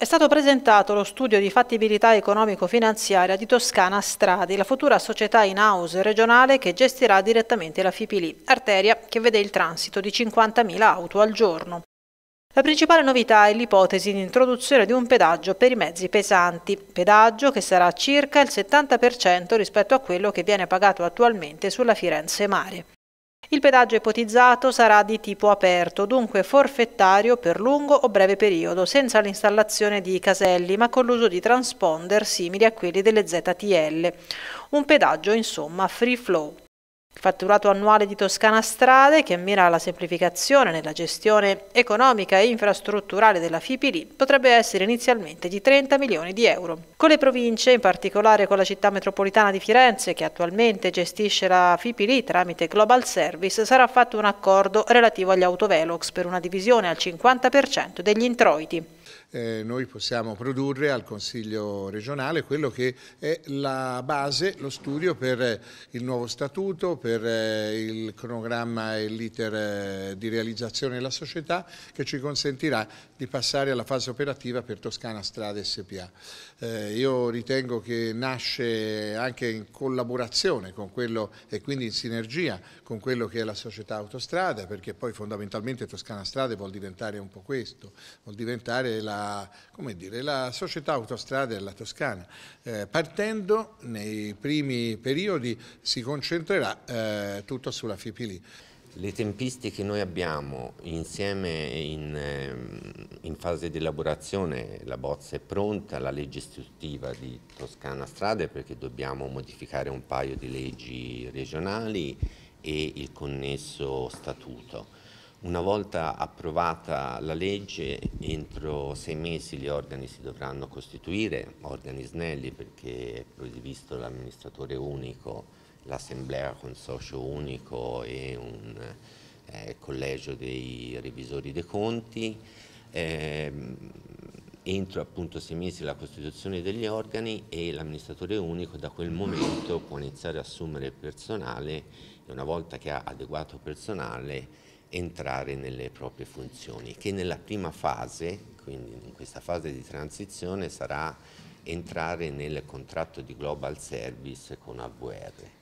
È stato presentato lo studio di fattibilità economico-finanziaria di Toscana Stradi, la futura società in house regionale che gestirà direttamente la FIPILI, arteria che vede il transito di 50.000 auto al giorno. La principale novità è l'ipotesi di introduzione di un pedaggio per i mezzi pesanti, pedaggio che sarà circa il 70% rispetto a quello che viene pagato attualmente sulla Firenze Mare. Il pedaggio ipotizzato sarà di tipo aperto, dunque forfettario per lungo o breve periodo, senza l'installazione di caselli, ma con l'uso di transponder simili a quelli delle ZTL. Un pedaggio insomma free flow. Il fatturato annuale di Toscana Strade, che mira alla semplificazione nella gestione economica e infrastrutturale della FIPILI, potrebbe essere inizialmente di 30 milioni di euro. Con le province, in particolare con la città metropolitana di Firenze, che attualmente gestisce la FIPILI tramite Global Service, sarà fatto un accordo relativo agli autovelox per una divisione al 50% degli introiti eh, noi possiamo produrre al Consiglio regionale quello che è la base, lo studio per il nuovo statuto, per eh, il cronogramma e l'iter eh, di realizzazione della società che ci consentirà di passare alla fase operativa per Toscana Strade SPA. Eh, io ritengo che nasce anche in collaborazione con quello e quindi in sinergia con quello che è la società Autostrada perché poi fondamentalmente Toscana Strade vuol diventare un po' questo, vuol diventare la dire, la società autostrade della Toscana. Eh, partendo nei primi periodi si concentrerà eh, tutto sulla FIPILI. Le tempistiche che noi abbiamo insieme in, ehm, in, fase di elaborazione, la bozza è pronta, la legge istruttiva di Toscana Strade perché dobbiamo modificare un paio di leggi regionali e il connesso statuto. Una volta approvata la legge, entro sei mesi gli organi si dovranno costituire, organi snelli perché è previsto l'amministratore unico, l'assemblea con socio unico e un eh, collegio dei revisori dei conti. Eh, entro appunto sei mesi la costituzione degli organi e l'amministratore unico da quel momento può iniziare a assumere personale e una volta che ha adeguato personale entrare nelle proprie funzioni, che nella prima fase, quindi in questa fase di transizione, sarà entrare nel contratto di Global Service con AVR.